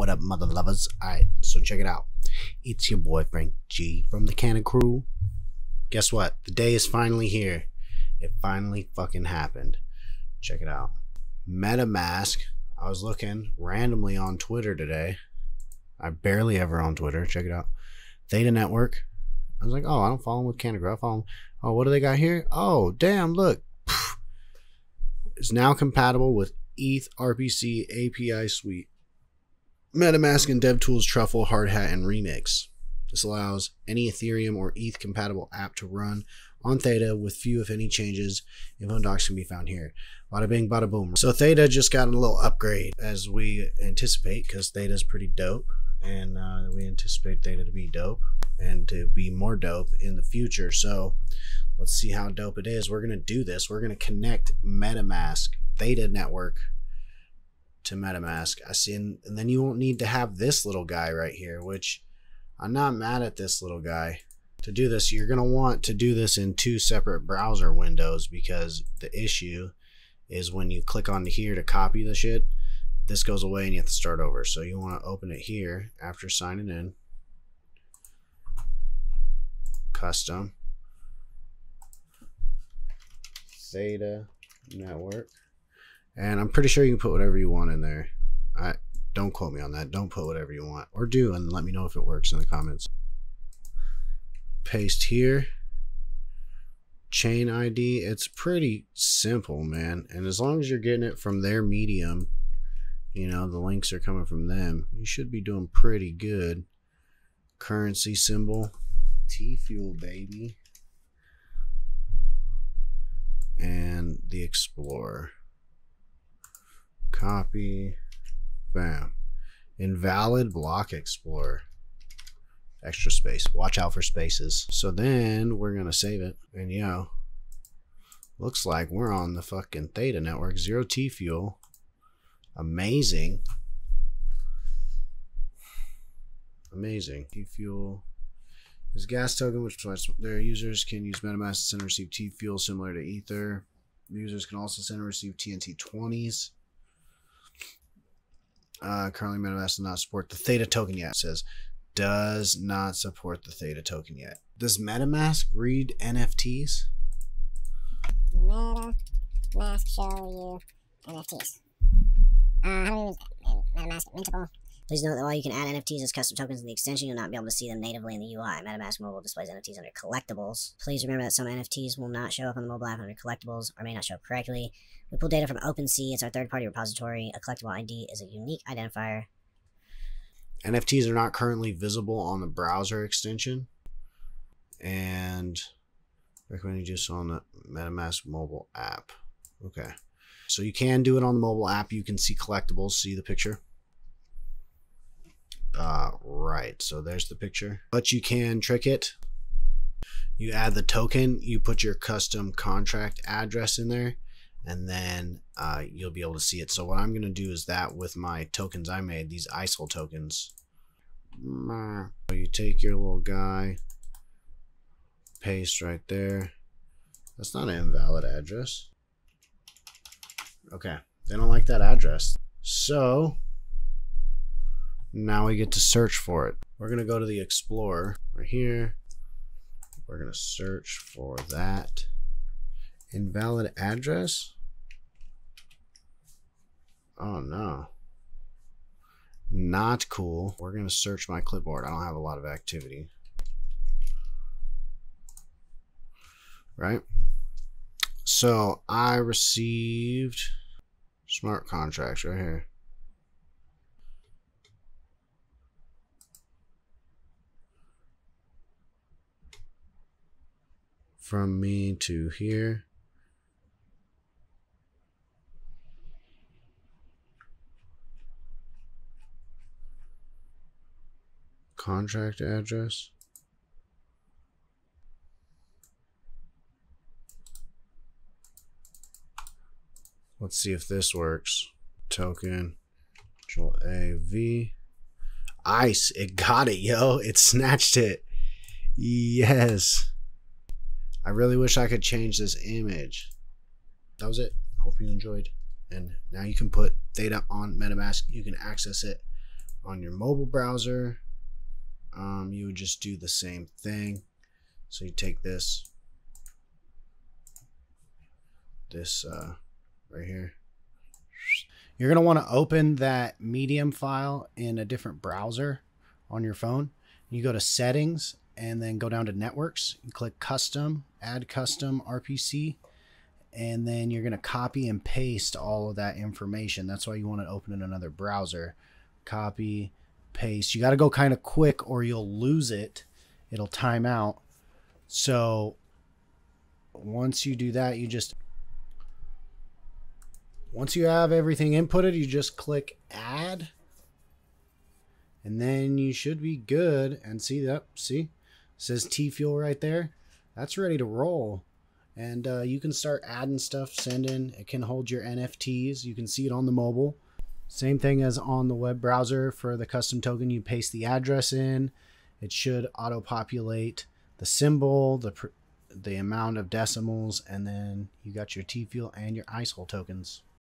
What up, mother lovers? Alright, so check it out. It's your boy Frank G from the Kanna Krew. Guess what? The day is finally here. It finally fucking happened. Check it out. MetaMask. I was looking randomly on Twitter today. I barely ever on Twitter. Check it out. Theta Network. I was like, oh, I don't follow them with Crew. I follow them. Oh, what do they got here? Oh, damn, look. It's now compatible with ETH RPC API Suite. MetaMask and DevTools Truffle, Hardhat, and Remix. This allows any Ethereum or ETH compatible app to run on Theta with few, if any, changes. Info docs can be found here. Bada bing, bada boom. So Theta just got a little upgrade as we anticipate because Theta is pretty dope. And uh, we anticipate Theta to be dope and to be more dope in the future. So let's see how dope it is. We're going to do this. We're going to connect MetaMask Theta network to MetaMask. I see, and, and then you won't need to have this little guy right here, which I'm not mad at this little guy. To do this, you're going to want to do this in two separate browser windows because the issue is when you click on here to copy the shit, this goes away and you have to start over. So you want to open it here after signing in. Custom. Theta network. And I'm pretty sure you can put whatever you want in there. I don't quote me on that. Don't put whatever you want. Or do and let me know if it works in the comments. Paste here. Chain ID. It's pretty simple, man. And as long as you're getting it from their medium, you know, the links are coming from them, you should be doing pretty good. Currency symbol. T Fuel, baby. And the Explorer. Copy. Bam. Invalid block explorer. Extra space. Watch out for spaces. So then we're going to save it. And yeah, looks like we're on the fucking Theta network. Zero T fuel. Amazing. Amazing. T fuel is gas token, which their users can use MetaMask to send and receive T fuel similar to Ether. Users can also send and receive TNT 20s. Uh, currently, MetaMask does not support the Theta token yet. It says does not support the Theta token yet. Does MetaMask read NFTs? MetaMask show you NFTs. Uh, how do you MetaMask mintable? Please note that while you can add NFTs as custom tokens in the extension, you'll not be able to see them natively in the UI. MetaMask Mobile displays NFTs under collectibles. Please remember that some NFTs will not show up on the mobile app under collectibles or may not show up correctly. We pull data from OpenSea, it's our third party repository. A collectible ID is a unique identifier. NFTs are not currently visible on the browser extension. And recommend you just on the MetaMask mobile app. Okay. So you can do it on the mobile app. You can see collectibles, see the picture. Uh, right, so there's the picture. But you can trick it. You add the token, you put your custom contract address in there, and then uh, you'll be able to see it. So what I'm going to do is that with my tokens I made, these ISIL tokens. So you take your little guy, paste right there. That's not an invalid address. Okay, they don't like that address. So now we get to search for it. We're going to go to the Explorer right here. We're going to search for that. Invalid address? Oh no. Not cool. We're going to search my clipboard. I don't have a lot of activity. Right? So I received smart contracts right here. From me to here. Contract address. Let's see if this works. Token, control A, V. Ice, it got it, yo. It snatched it. Yes. I really wish I could change this image. That was it. Hope you enjoyed. And now you can put Theta on MetaMask. You can access it on your mobile browser, um, you would just do the same thing. So you take this, this uh, right here. You're going to want to open that medium file in a different browser on your phone. You go to settings and then go down to networks. You click custom, add custom RPC, and then you're going to copy and paste all of that information. That's why you want to open in another browser. Copy, paste. You got to go kind of quick or you'll lose it. It'll time out. So once you do that, you just once you have everything inputted, you just click add and then you should be good and see that see says T fuel right there. That's ready to roll. And uh, you can start adding stuff sending. It can hold your NFTs you can see it on the mobile. Same thing as on the web browser for the custom token. You paste the address in. It should auto populate the symbol the the amount of decimals and then you got your T fuel and your IceHole tokens